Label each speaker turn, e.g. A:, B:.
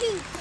A: You're.